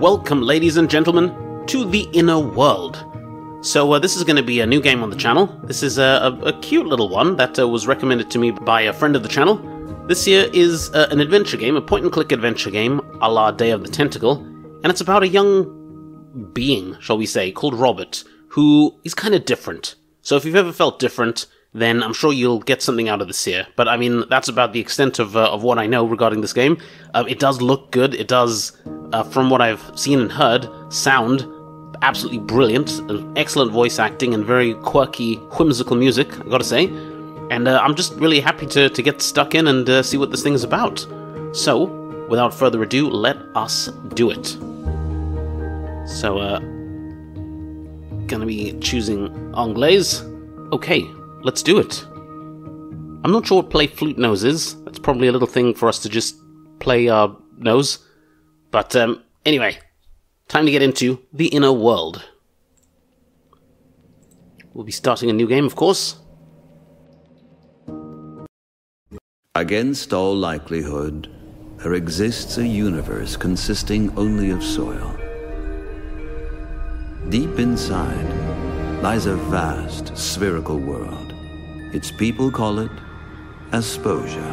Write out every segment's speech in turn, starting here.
welcome, ladies and gentlemen, to the Inner World. So, uh, this is going to be a new game on the channel. This is a, a, cute little one that uh, was recommended to me by a friend of the channel. This here is uh, an adventure game, a point and click adventure game a la Day of the Tentacle, and it's about a young being, shall we say, called Robert, who is kind of different. So, if you've ever felt different, then I'm sure you'll get something out of this here. But I mean, that's about the extent of uh, of what I know regarding this game. Uh, it does look good. It does, uh, from what I've seen and heard, sound absolutely brilliant. Excellent voice acting and very quirky, whimsical music. I gotta say. And uh, I'm just really happy to to get stuck in and uh, see what this thing is about. So, without further ado, let us do it. So, uh, gonna be choosing Anglaise. Okay, let's do it. I'm not sure what play flute nose is. That's probably a little thing for us to just play our nose. But um, anyway, time to get into the inner world. We'll be starting a new game, of course. Against all likelihood, there exists a universe consisting only of soil. Deep inside lies a vast spherical world. Its people call it Asposia.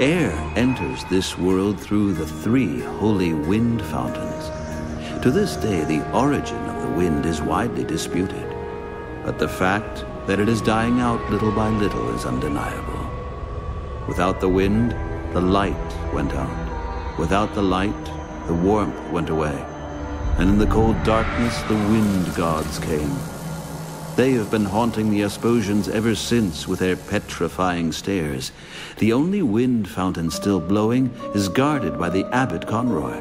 Air enters this world through the three holy wind fountains. To this day, the origin of the wind is widely disputed, but the fact that it is dying out little by little is undeniable. Without the wind, the light went out. Without the light, the warmth went away. And in the cold darkness, the wind gods came. They have been haunting the Asposians ever since with their petrifying stares. The only wind fountain still blowing is guarded by the abbot Conroy.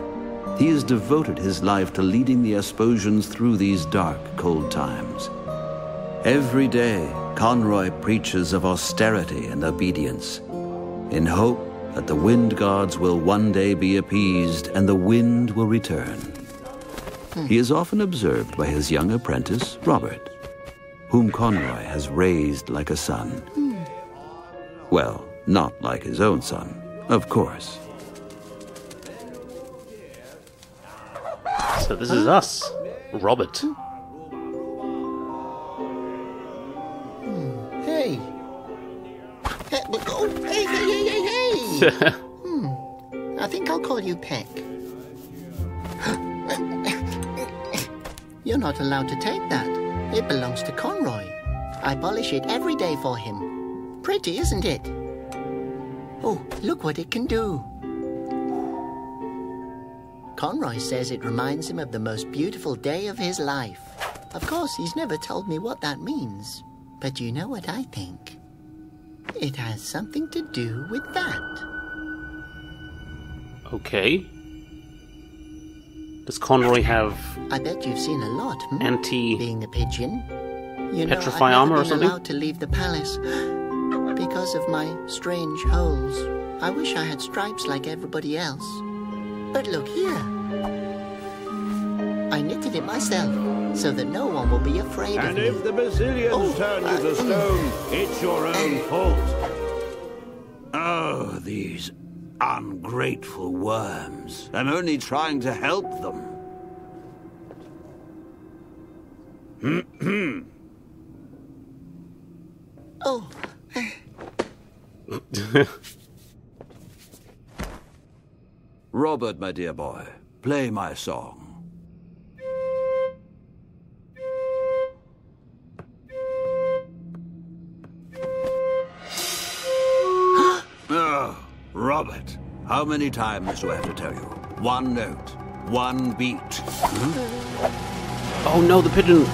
He has devoted his life to leading the Asposians through these dark, cold times. Every day, Conroy preaches of austerity and obedience, in hope that the wind gods will one day be appeased and the wind will return. He is often observed by his young apprentice, Robert, whom Conroy has raised like a son. Well, not like his own son, of course. So this is us, Robert. Hey. Hey, but- oh, hey, hey, hey, hey, hey! Hmm. I think I'll call you Peck. You're not allowed to take that. It belongs to Conroy. I polish it every day for him. Pretty, isn't it? Oh, look what it can do. Conroy says it reminds him of the most beautiful day of his life. Of course, he's never told me what that means. But you know what I think? It has something to do with that. okay. Does Conroy have I bet you've seen a lot, hmm? anti. Being a pigeon. You know, Petrify I've armor or never been something? allowed to leave the palace because of my strange holes. I wish I had stripes like everybody else. But look here. I knitted it myself so that no one will be afraid And of if me. the Basylians Oh, turn you uh, to stone, it's your own fault. Ungrateful worms. I'm only trying to help them. Oh, Robert, my dear boy, play my song. Robert, how many times do I have to tell you? One note, one beat. Oh no, the pigeon.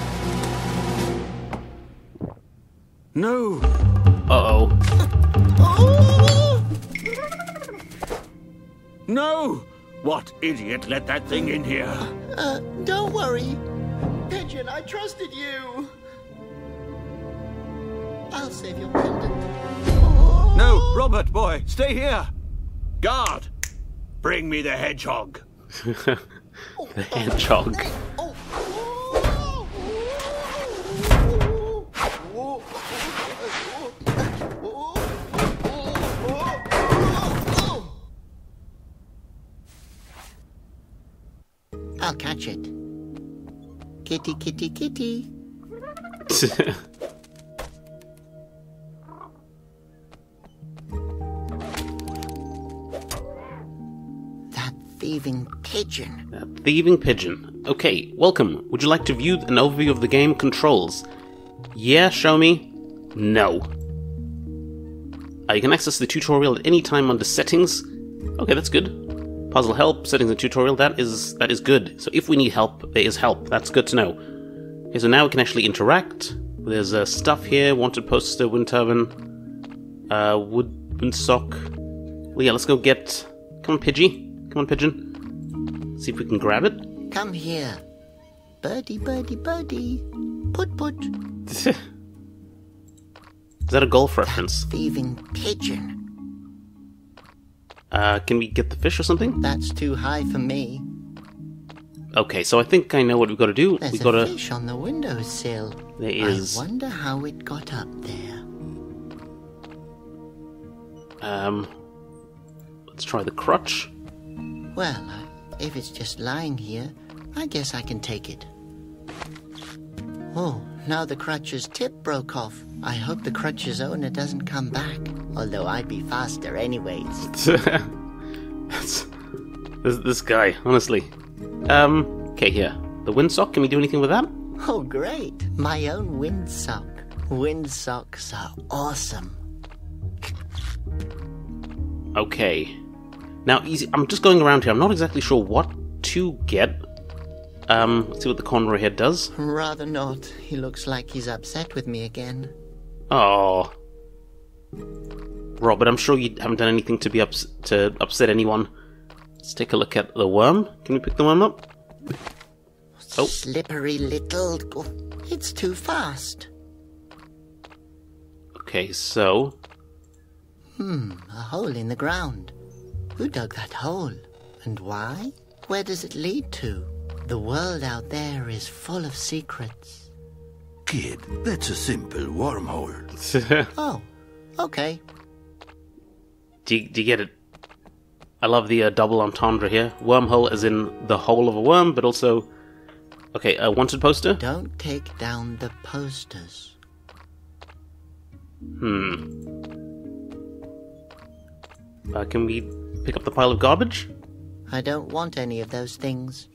No, Uh oh. oh! no! What idiot let that thing in here? Uh, don't worry. Pigeon, I trusted you. I'll save your pendant. Oh. No, Robert, boy, stay here! Guard! Bring me the hedgehog. The hedgehog. Oh. I'll catch it. Kitty, kitty, kitty. thieving pigeon. A thieving pigeon. Okay, welcome. Would you like to view an overview of the game controls? Yeah, show me. No. Uh, you can access the tutorial at any time under settings. Okay, that's good. Puzzle help, settings and tutorial, that is that is good. So if we need help, there is help. That's good to know. Okay, so now we can actually interact. There's uh, stuff here, wanted poster, wind turbine, uh, wood, wind sock. Well, yeah, let's go get... Come on, Pidgey. Come on, Pigeon. See if we can grab it. Come here. Birdie, birdie, birdie. Put, put. Is that a golf reference? Thieving pigeon. Uh, can we get the fish or something? That's too high for me. Okay, so I think I know what we've got to do. There's We've a got to. fish on the windowsill. There is. I wonder how it got up there. Um, let's try the crutch. Well, if it's just lying here, I guess I can take it. Oh, now the crutch's tip broke off. I hope the crutch's owner doesn't come back. Although I'd be faster anyways. This, this guy, honestly. Um, okay, here. The windsock, can we do anything with that? Oh, great. My own windsock. Windsocks are awesome. Okay. Now, easy. I'm just going around here. I'm not exactly sure what to get. Um, let's see what the Conroy head does. Rather not. He looks like he's upset with me again. Oh. Robert, I'm sure you haven't done anything to be ups- to upset anyone. Let's take a look at the worm. Can we pick the worm up? Oh. Slippery little. It's too fast. Okay, so Hmm, A hole in the ground. Who dug that hole? And why? Where does it lead to? The world out there is full of secrets. Kid, that's a simple wormhole. Oh, okay. do you, do you get it? I love the uh, double entendre here. Wormhole as in the hole of a worm, but also okay. A wanted poster. Don't take down the posters. Hmm. Uh, can we pick up the pile of garbage? I don't want any of those things.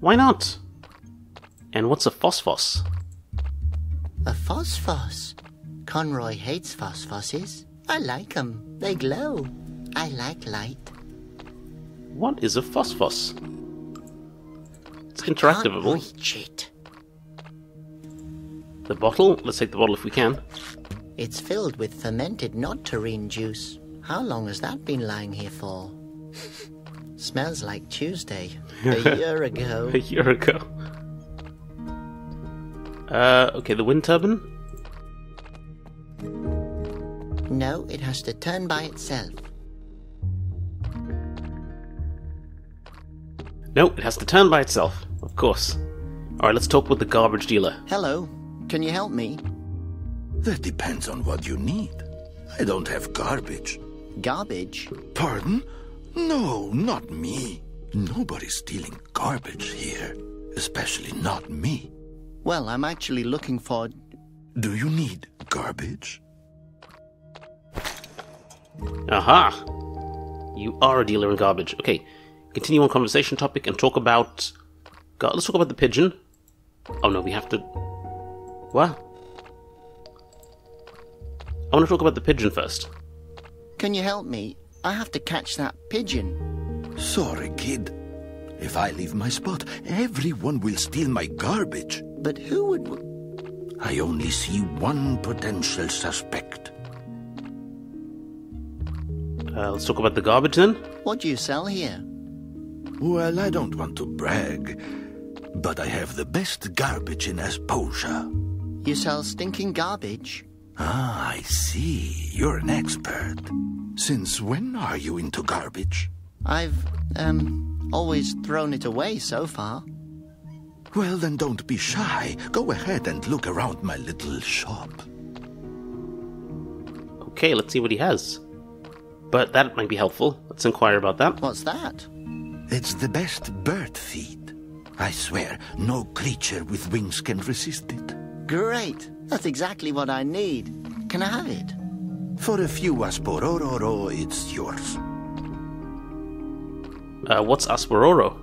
Why not? And what's a phosphos? A phosphos. Conroy hates phosphoses. I like 'em. They glow. I like light. What is a phosphos? It's Can't reach it. The bottle. Let's take the bottle if we can. It's filled with fermented not-terrine juice. How long has that been lying here for? Smells like Tuesday. A year ago. A year ago. Uh, okay, the wind turbine. No, it has to turn by itself. No, it has to turn by itself. Of course. All right, let's talk with the garbage dealer. Hello, can you help me? That depends on what you need. I don't have garbage. Garbage? Pardon? No, not me. Nobody's stealing garbage here. Especially not me. Well, I'm actually looking for. Do you need garbage? Aha! You are a dealer in garbage. Okay, continue on conversation topic and talk about. God, let's talk about the pigeon. Oh no, we have to. What? I want to talk about the pigeon first. Can you help me? I have to catch that pigeon. Sorry, kid. If I leave my spot, everyone will steal my garbage. But who would. I only see one potential suspect. Uh, let's talk about the garbage then. What do you sell here? Well, I don't want to brag, but I have the best garbage in Asposia. You sell stinking garbage? Ah, I see. You're an expert. Since when are you into garbage? I've, um, always thrown it away so far. Well, then don't be shy. Go ahead and look around my little shop. Okay, let's see what he has. But that might be helpful. Let's inquire about that. What's that? It's the best bird feed. I swear, no creature with wings can resist it. Great. That's exactly what I need. Can I have it? For a few Aspororo, it's yours. Uh, what's Aspororo?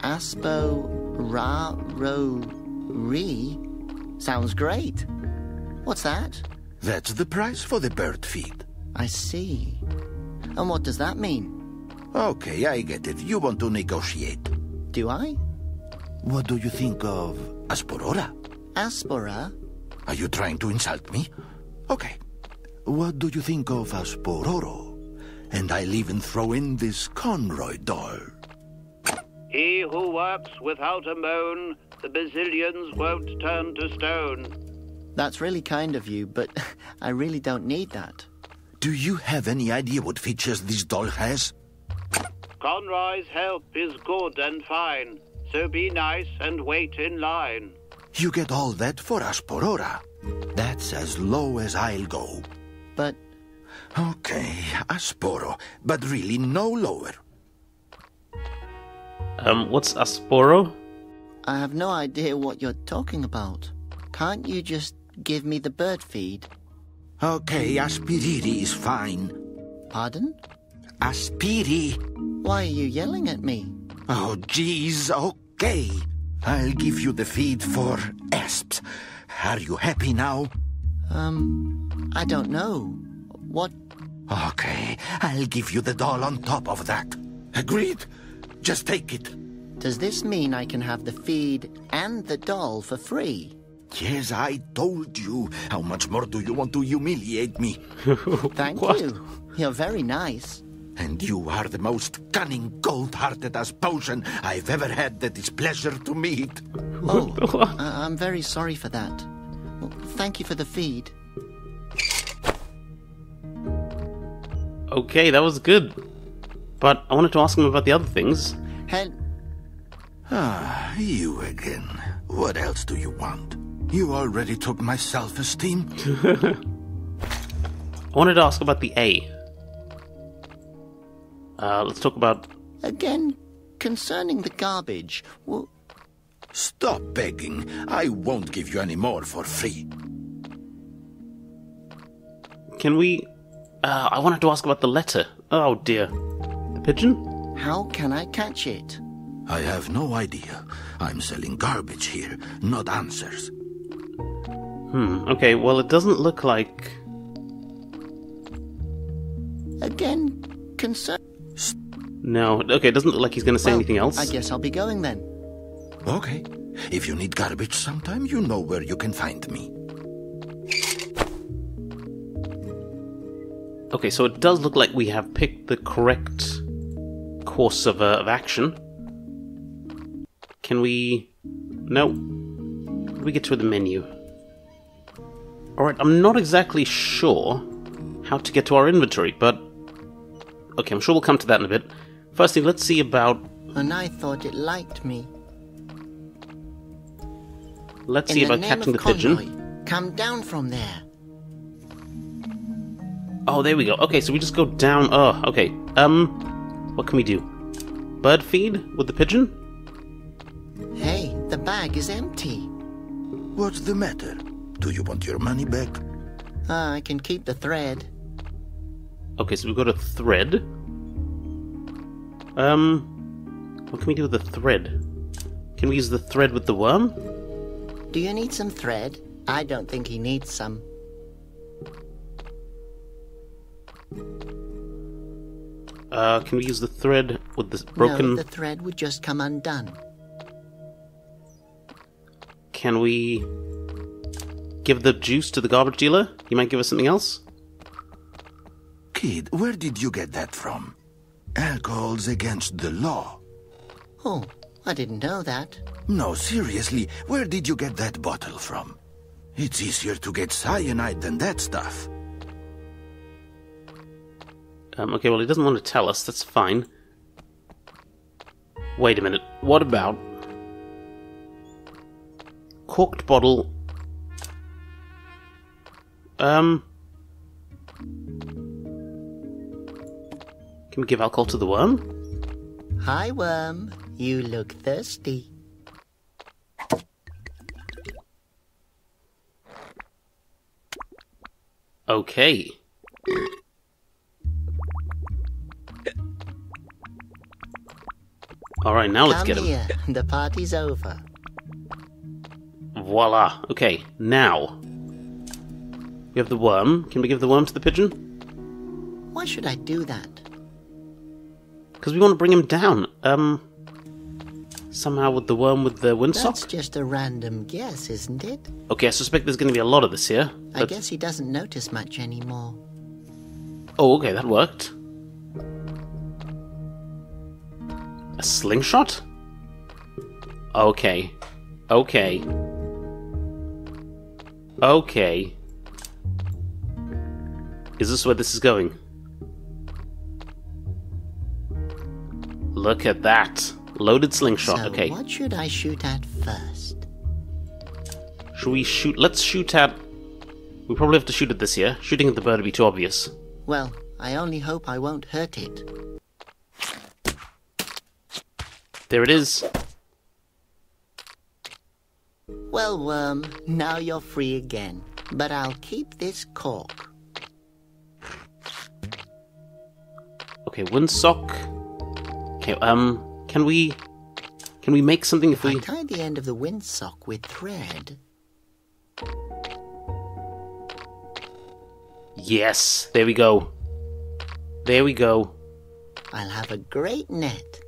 Aspo Ra Ro Re? Sounds great. What's that? That's the price for the bird feed. I see. And what does that mean? Okay, I get it. You want to negotiate. Do I? What do you think of Asporora? Aspora? Are you trying to insult me? Okay. What do you think of Aspororo? And I'll even throw in this Conroy doll. He who works without a moan, the Basylians won't turn to stone. That's really kind of you, but I really don't need that. Do you have any idea what features this doll has? Conroy's help is good and fine, so be nice and wait in line. You get all that for Asporora. That's as low as I'll go. But Okay, Asporo, but really no lower. Um, what's Asporo? I have no idea what you're talking about. Can't you just give me the bird feed? Okay, Aspiriri is fine. Pardon? Aspiri. Why are you yelling at me? Oh, jeez, okay. I'll give you the feed for Asps. Are you happy now? Um, I don't know. What? Okay, I'll give you the doll on top of that. Agreed? Just take it. Does this mean I can have the feed and the doll for free? Yes, I told you. How much more do you want to humiliate me? Thank What? you. You're very nice. And you are the most cunning, cold-hearted Asposian I've ever had the displeasure to meet. Oh, I- I'm very sorry for that. Well, thank you for the feed. Okay, that was good. But I wanted to ask him about the other things. Hel- Ah, you again. What else do you want? You already took my self-esteem. I wanted to ask about the A. Uh, let's talk about. Again, concerning the garbage. Well, Stop begging. I won't give you any more for free. Can we. Uh, I wanted to ask about the letter. Oh dear. The pigeon? how can I catch it? I have no idea. I'm selling garbage here, not answers. Hmm, okay, well, it doesn't look like. Again, concern. No, okay, it doesn't look like he's going to say Well, anything else. I guess I'll be going then. Okay. If you need garbage sometime, you know where you can find me. Okay, so it does look like we have picked the correct course of, uh, of action. Can we. No. How we get to the menu? Alright, I'm not exactly sure how to get to our inventory, but. Okay, I'm sure we'll come to that in a bit. First thing, let's see about. And I thought it liked me. Let's In see about name catching of the pigeon. Come down from there. Oh, there we go. Okay, so we just go down. Oh, okay. Um, what can we do? Bird feed with the pigeon? Hey, the bag is empty. What's the matter? Do you want your money back? Ah, I can keep the thread. Okay, so we go to thread. Um, what can we do with the thread? Can we use the thread with the worm? Do you need some thread? I don't think he needs some. Uh, can we use the thread with the broken? No, the thread would just come undone. Can we give the juice to the garbage dealer? He might give us something else. Kid, where did you get that from? Alcohol's against the law. Oh, I didn't know that. No, seriously, where did you get that bottle from? It's easier to get cyanide than that stuff. Um, okay, well, he doesn't want to tell us. That's fine. Wait a minute. What about corked bottle? Um, can we give alcohol to the worm? Hi, Worm. You look thirsty. Okay. Alright, now let's get him. here. The party's over. Voila. Okay, now. We have the worm. Can we give the worm to the pigeon? Why should I do that? Because we want to bring him down. Um. Somehow with the worm with the windsock? That's just a random guess, isn't it? Okay, I suspect there's going to be a lot of this here. I guess he doesn't notice much anymore. Oh, okay, that worked. A slingshot? Okay. Okay. Okay. Is this where this is going? Look at that. Loaded slingshot. so okay. what should I shoot at first? Should we shoot? Let's shoot at. We probably have to shoot at this here. Shooting at the bird would be too obvious. Well, I only hope I won't hurt it. There it is. Well, Worm, now you're free again. But I'll keep this cork. Okay, windsock. Okay, um, can we, can we make something if I we? tie the end of the windsock with thread. Yes, there we go. There we go. I'll have a great net.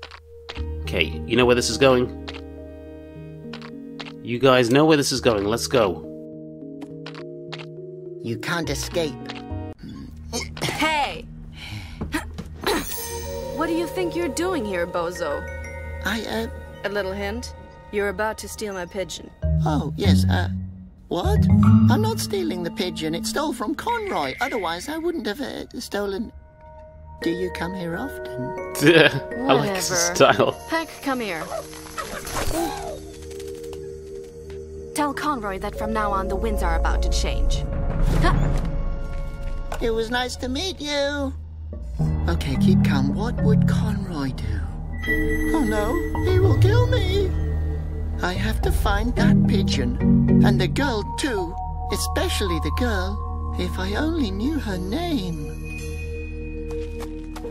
Okay, you know where this is going. You guys know where this is going. Let's go. You can't escape. You're doing here, Bozo? I, uh, A little hint? You're about to steal my pigeon. oh, yes, uh, what? I'm not stealing the pigeon. It stole from Conroy. Otherwise, I wouldn't have uh, stolen. Do you come here often? I like this Whatever. style. Peck, come here. Tell Conroy that from now on the winds are about to change. It was nice to meet you. Okay, keep calm. What would Conroy do? Oh no, he will kill me. I have to find that pigeon. And the girl, too. Especially the girl. If I only knew her name.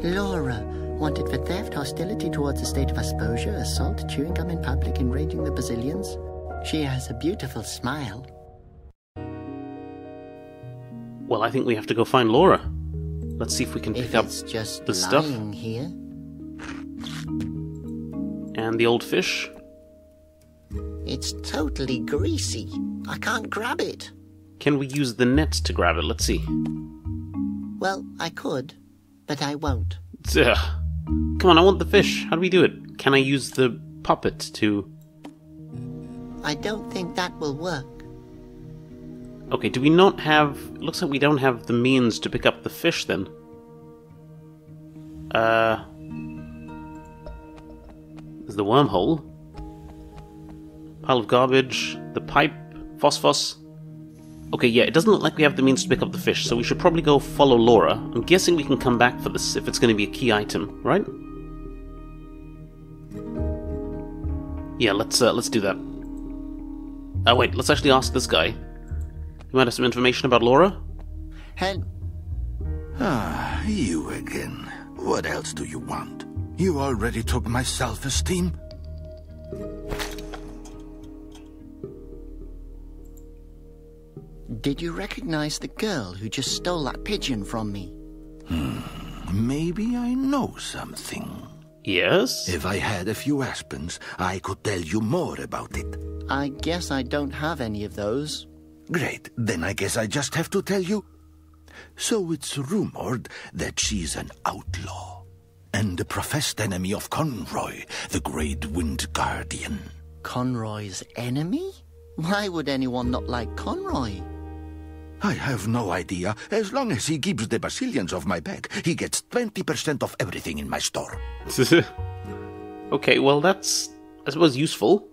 Laura, wanted for theft, hostility towards the state of Asposia, assault, chewing gum in public, enraging the Basylians. She has a beautiful smile. Well, I think we have to go find Laura. Let's see if we can pick up just the stuff here. and the old fish. It's totally greasy. I can't grab it. Can we use the net to grab it? Let's see. Well, I could, but I won't. Ugh. Come on, I want the fish. How do we do it? Can I use the puppet to? I don't think that will work. Okay, do we not have... Looks like we don't have the means to pick up the fish then. Uh... There's the wormhole. Pile of garbage. The pipe. Phosphos. Okay, yeah, it doesn't look like we have the means to pick up the fish, so we should probably go follow Laura. I'm guessing we can come back for this if it's going to be a key item, right? Yeah, let's uh, let's do that. Oh wait, let's actually ask this guy. You might have some information about Laura? And Ah, you again. What else do you want? You already took my self-esteem. did you recognize the girl who just stole that pigeon from me? Hmm. Maybe I know something. Yes? If I had a few aspens, I could tell you more about it. I guess I don't have any of those. Great, then I guess I just have to tell you. So it's rumored that she's an outlaw. And a professed enemy of Conroy, the Great Wind Guardian. Conroy's enemy? Why would anyone not like Conroy? I have no idea. As long as he keeps the Basylians off my back, he gets 20% of everything in my store. okay, well that's I suppose useful.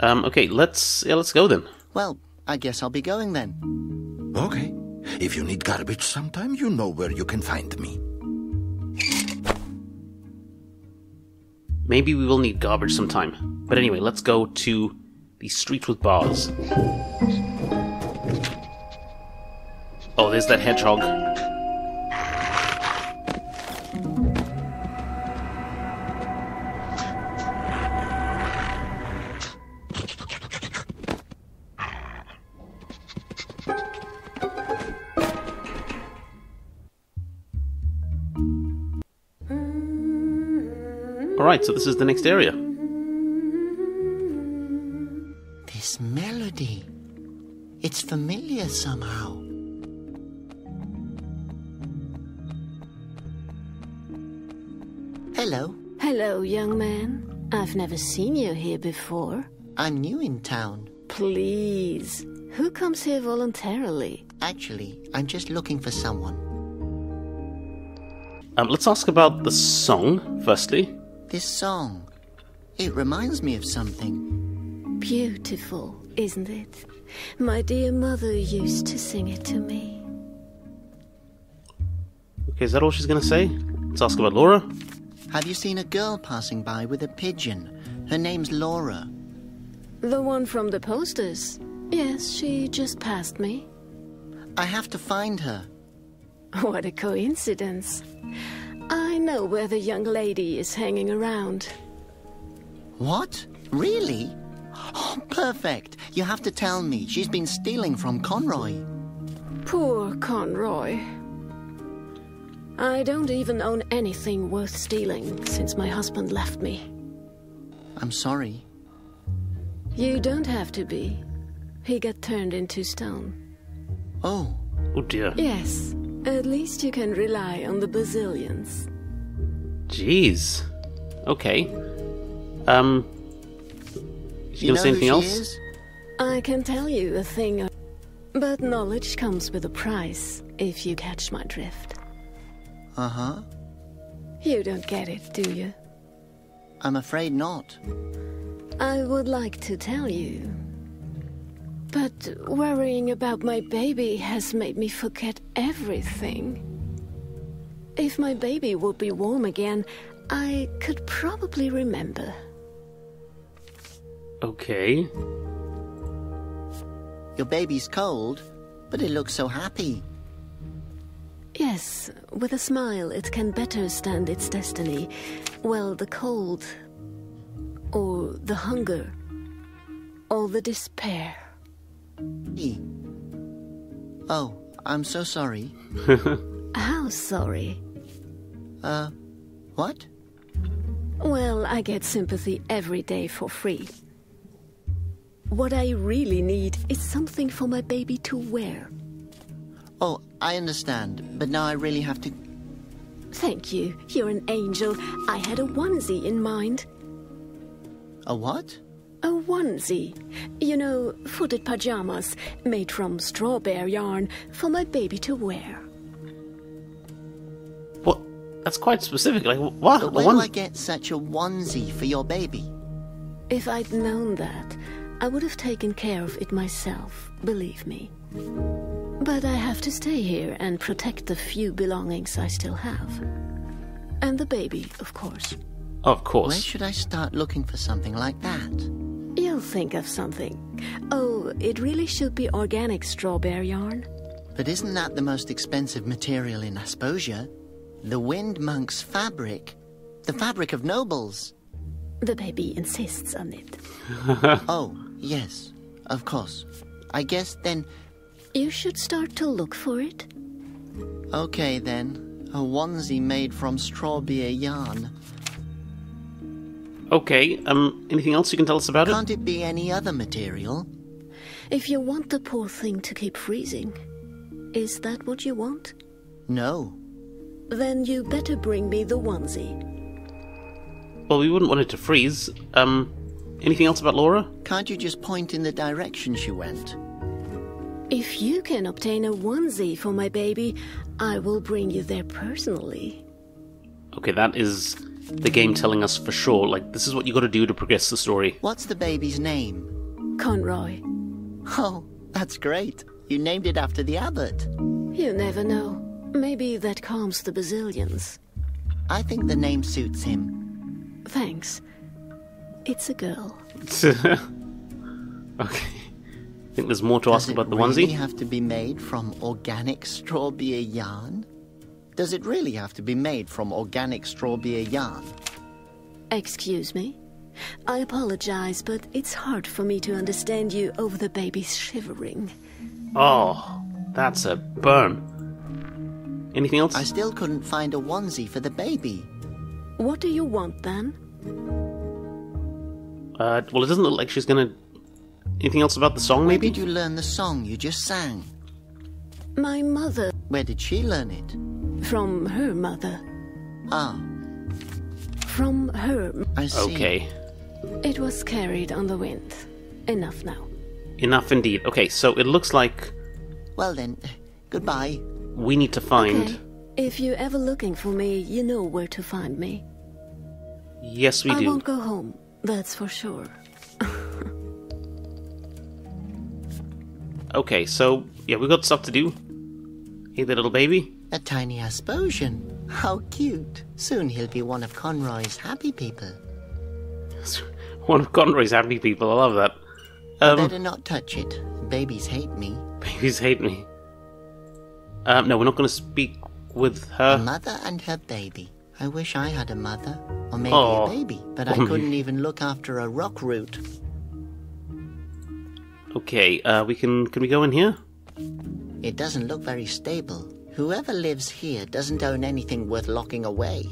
Um, okay, let's yeah, let's go then. Well, I guess I'll be going then. Okay. If you need garbage sometime, you know where you can find me. Maybe we will need garbage sometime. But anyway, let's go to the street with bars. Oh, there's that hedgehog. Alright, so this is the next area. This melody. It's familiar somehow. Hello, Hello, young man. I've never seen you here before. I'm new in town. Please, who comes here voluntarily? Actually, I'm just looking for someone. Um, let's ask about the song, firstly. This song. It reminds me of something. Beautiful, isn't it? My dear mother used to sing it to me. Okay, is that all she's gonna say? Let's ask about Laura. Have you seen a girl passing by with a pigeon? Her name's Laura. The one from the posters. Yes, she just passed me. I have to find her. What a coincidence. I know where the young lady is hanging around. What? Really? Oh, perfect. You have to tell me. She's been stealing from Conroy. Poor Conroy. I don't even own anything worth stealing since my husband left me. I'm sorry. You don't have to be. He got turned into stone. Oh, Oh dear. Yes, at least you can rely on the Basylians. Jeez. Okay. Um. Is she you gonna know say anything else? is? I can tell you a thing, but knowledge comes with a price, if you catch my drift. Uh huh. You don't get it, do you? I'm afraid not. I would like to tell you. But worrying about my baby has made me forget everything. If my baby would be warm again, I could probably remember. Okay. Your baby's cold, but it looks so happy. Yes, with a smile it can better stand its destiny. Well, the cold, or the hunger, or the despair. Oh, I'm so sorry. How sorry. Uh, what? Well, I get sympathy every day for free. What I really need is something for my baby to wear. Oh, I understand, but now I really have to. Thank you. You're an angel. I had a onesie in mind. A what? A onesie. You know, footed pajamas made from strawberry yarn for my baby to wear. What? That's quite specific. Like what? But A where one- do I get such a onesie for your baby? If I'd known that, I would have taken care of it myself, believe me. But I have to stay here and protect the few belongings I still have. And the baby, of course. Of Where course. should I start looking for something like that? Think of something. Oh, it really should be organic strawberry yarn. But isn't that the most expensive material in Asposia? The Wind Monk's fabric. The fabric of nobles. The baby insists on it. Oh, yes, of course. I guess then. You should start to look for it. Okay then. A onesie made from strawberry yarn. Okay. Um. Anything else you can tell us about it? Can't it be any other material? If you want the poor thing to keep freezing. Is that what you want? No. Then you better bring me the onesie. Well, we wouldn't want it to freeze. Um. Anything else about Laura? Can't you just point in the direction she went? If you can obtain a onesie for my baby, I will bring you there personally. Okay, that is the game telling us for sure. Like this is what you got to do to progress the story. What's the baby's name? Conroy, Oh, that's great. You named it after the abbot. you never know. Maybe that calms the Basylians. I think the name suits him. Thanks. It's a girl. okay. I think there's more to Does ask about the really onesie. have to be made from organic straw beer yarn? Does it really have to be made from organic straw beer yarn? Excuse me? I apologize, but it's hard for me to understand you over the baby's shivering. Oh, that's a burn. Anything else? I still couldn't find a onesie for the baby. What do you want then? Uh, well, it doesn't look like she's gonna. Anything else about the song, Where maybe? did you learn the song you just sang? My mother, Where did she learn it? From her mother. Ah, From her. I see. Okay, It was carried on the wind. Enough now. enough indeed. Okay, so it looks like Well then, goodbye. we need to find. Okay. If you're ever looking for me, you know where to find me. Yes, we I do. won't go home, that's for sure. Okay, so yeah, we got stuff to do. Hey, there, little baby. A tiny Asposian. How cute. Soon he'll be one of Conroy's happy people. One of Conroy's happy people. I love that. Um, Better not touch it. Babies hate me. babies hate me. Um, no, we're not going to speak with A her. mother and her baby. I wish I had a mother, or maybe Aw. a baby, but I couldn't even look after a rock root. Okay, uh, we can. Can we go in here? It doesn't look very stable. Whoever lives here doesn't own anything worth locking away.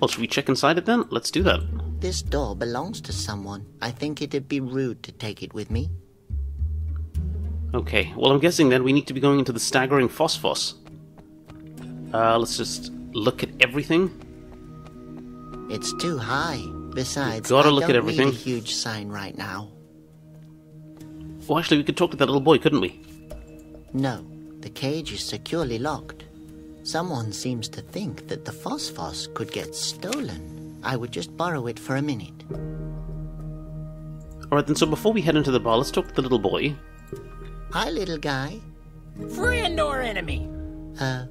Well, should we check inside it then? Let's do that. This door belongs to someone. I think it'd be rude to take it with me. Okay, well, I'm guessing then we need to be going into the staggering phosphos. Uh, let's just look at everything. It's too high. Besides, gotta I look at don't everything. need a huge sign right now. Well, actually, we could talk to that little boy, couldn't we? No, the cage is securely locked. Someone seems to think that the phosphos could get stolen. I would just borrow it for a minute. Alright, then, so before we head into the bar, let's talk to the little boy. Hi, little guy. Friend or enemy? Uh,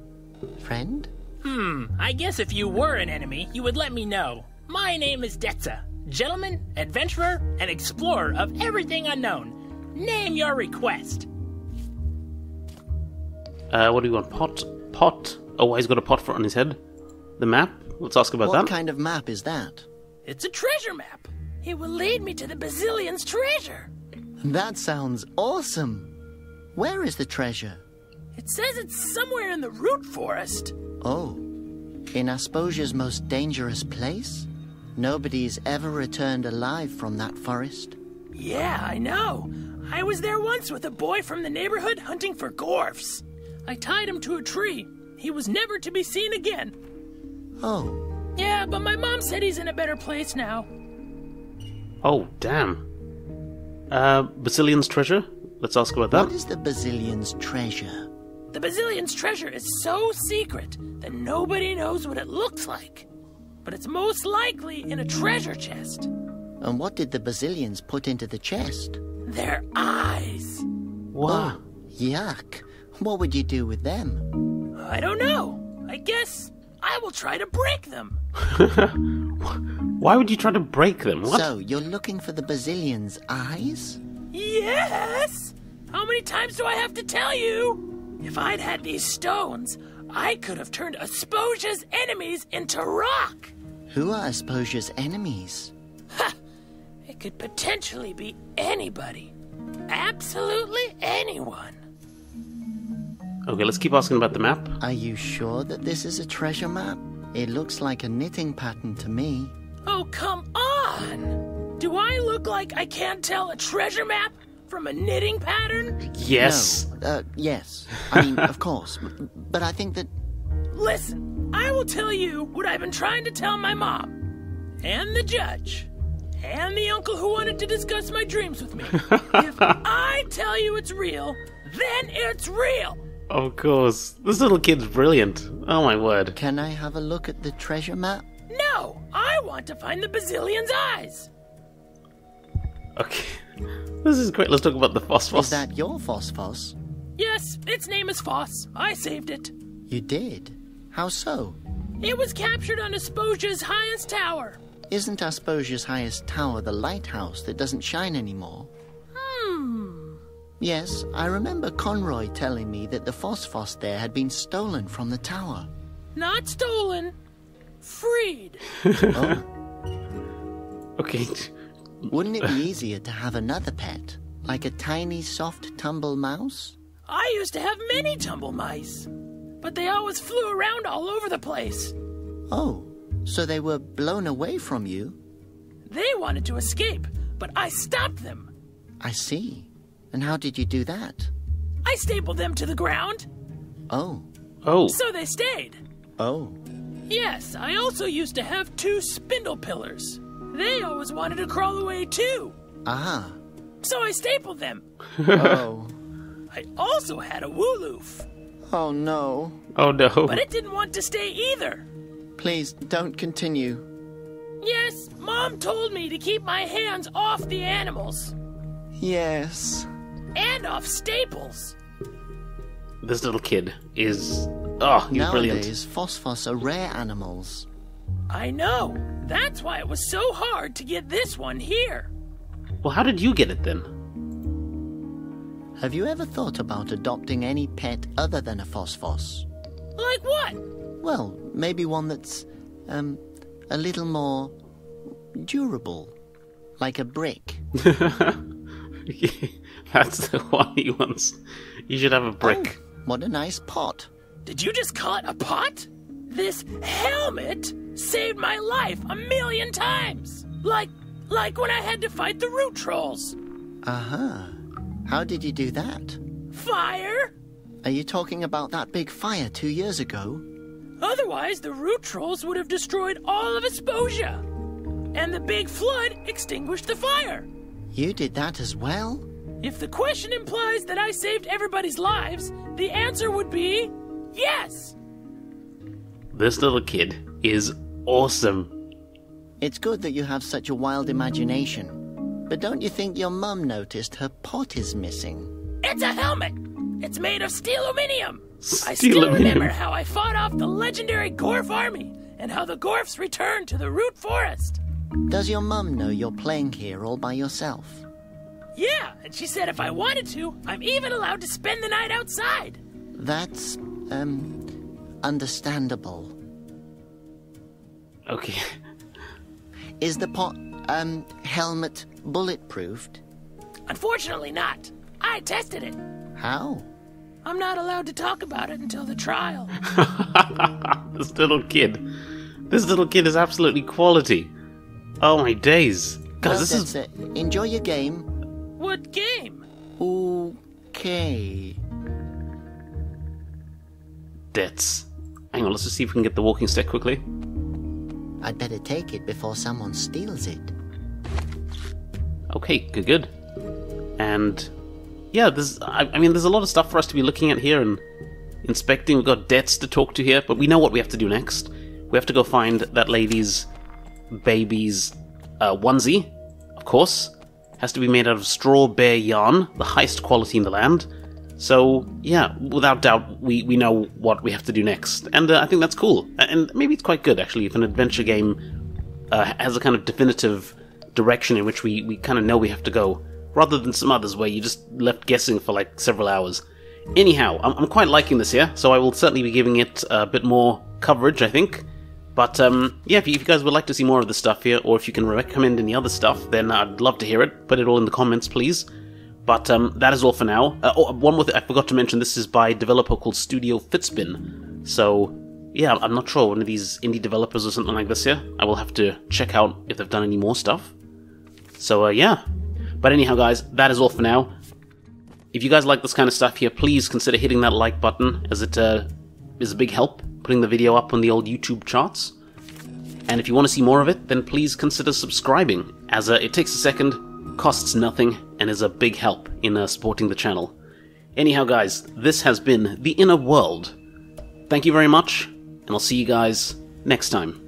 friend? Hmm, I guess if you were an enemy, you would let me know. My name is Detza, gentleman, adventurer, and explorer of everything unknown. Name your request. Uh, what do you want? Pot? Pot? Oh, he's got a pot for on his head. The map? Let's ask about what that. What kind of map is that? It's a treasure map. It will lead me to the Basylian's treasure. That sounds awesome. Where is the treasure? It says it's somewhere in the root forest. Oh, in Asposia's most dangerous place? Nobody's ever returned alive from that forest. Yeah, I know. I was there once with a boy from the neighborhood hunting for gorfs. I tied him to a tree. He was never to be seen again. Oh, Yeah, but my mom said he's in a better place now. Oh, damn. Uh, Basylian's treasure? Let's ask about that. what is the Basylian's treasure? The Basylian's treasure is so secret that nobody knows what it looks like. But it's most likely in a treasure chest. And what did the Basylians put into the chest? Their eyes. Wow. Yuck. What would you do with them? I don't know. I guess I will try to break them. Why would you try to break them? What? So, you're looking for the Basylian's eyes? Yes! How many times do I have to tell you? If I'd had these stones, I could have turned Asposia's enemies into rock. Who are Asposia's enemies? Ha! It could potentially be anybody. Absolutely anyone. Okay, let's keep asking about the map. Are you sure that this is a treasure map? It looks like a knitting pattern to me. Oh, come on! Do I look like I can't tell a treasure map from a knitting pattern? Yes. No, uh, yes. I mean, of course. But I think that. Listen, I will tell you what I've been trying to tell my mom, and the judge, and the uncle who wanted to discuss my dreams with me. if I tell you it's real, then it's real. Of course. This little kid's brilliant. Oh my word. Can I have a look at the treasure map? No, I want to find the basylian's eyes. Okay. This is great. Let's talk about the phosphos. Is that your phosphos? Yes, its name is Foss. I saved it. You did. How so? It was captured on Asposia's highest tower. Isn't Asposia's highest tower the lighthouse that doesn't shine anymore? Hmm. Yes, I remember Conroy telling me that the phosphos there had been stolen from the tower. Not stolen. Freed. Oh, Okay. wouldn't it be easier to have another pet? Like a tiny, soft tumble mouse? I used to have many tumble mice, but they always flew around all over the place. Oh, so they were blown away from you? They wanted to escape, but I stopped them. I see. And how did you do that? I stapled them to the ground, Oh, Oh. so they stayed. oh. Yes, I also used to have two spindle pillars. They always wanted to crawl away too, Ah. so I stapled them. Oh. I also had a wooloof, Oh no. Oh no. but it didn't want to stay either. Please don't continue. Yes, Mom told me to keep my hands off the animals Yes. And off staples. This little kid is. Oh, he's brilliant. Nowadays, phosphos are rare animals. I know. That's why it was so hard to get this one here. Well, how did you get it then? Have you ever thought about adopting any pet other than a phosphos? Like what? Well, maybe one that's, um, a little more durable. Like a brick. That's the one he wants. You should have a brick. Oh, what a nice pot. Did you just call it a pot? This helmet saved my life a million times. Like, like when I had to fight the root trolls. Uh-huh. How did you do that? Fire? Are you talking about that big fire two years ago? Otherwise, the root trolls would have destroyed all of Asposia. And the big flood extinguished the fire. You did that as well? If the question implies that I saved everybody's lives, the answer would be yes. This little kid is awesome. It's good that you have such a wild imagination. But don't you think your mum noticed her pot is missing? It's a helmet. It's made of steel aluminium. I still remember how I fought off the legendary Gorf army and how the Gorfs returned to the root forest. Does your mum know you're playing here all by yourself? Yeah, and she said if I wanted to, I'm even allowed to spend the night outside. That's, um, understandable. Okay. Is the pot, um, helmet bulletproofed? Unfortunately, not. I tested it. How? I'm not allowed to talk about it until the trial. this little kid. This little kid is absolutely quality. Oh my days. Guys, well, this that's is. it. Enjoy your game. What game? Okay. Debts. Hang on, let's just see if we can get the walking stick quickly. I'd better take it before someone steals it. Okay, good, good. And yeah, there's I, I mean, there's a lot of stuff for us to be looking at here and inspecting. We've got debts to talk to here, but we know what we have to do next. We have to go find that lady's baby's uh, onesie, of course. Has to be made out of straw bear yarn, the highest quality in the land. So yeah, without doubt, we, we know what we have to do next, and uh, I think that's cool. And maybe it's quite good actually if an adventure game uh, has a kind of definitive direction in which we, we kind of know we have to go, rather than some others where you just left guessing for like several hours. Anyhow, I'm, I'm quite liking this here, so I will certainly be giving it a bit more coverage, I think. But um, yeah, if you, if you guys would like to see more of this stuff here, or if you can recommend any other stuff, then I'd love to hear it. Put it all in the comments, please. But um, that is all for now. Uh, oh, one more thing I forgot to mention this is by a developer called Studio Fizbin. So, yeah, I'm not sure, one of these indie developers or something like this here. I will have to check out if they've done any more stuff. So, uh, yeah. But anyhow, guys, that is all for now. If you guys like this kind of stuff here, please consider hitting that like button, as it uh, is a big help putting the video up on the old YouTube charts. And if you want to see more of it, then please consider subscribing, as uh, it takes a second, costs nothing, and is a big help in uh, supporting the channel. Anyhow, guys, this has been The Inner World. Thank you very much, and I'll see you guys next time.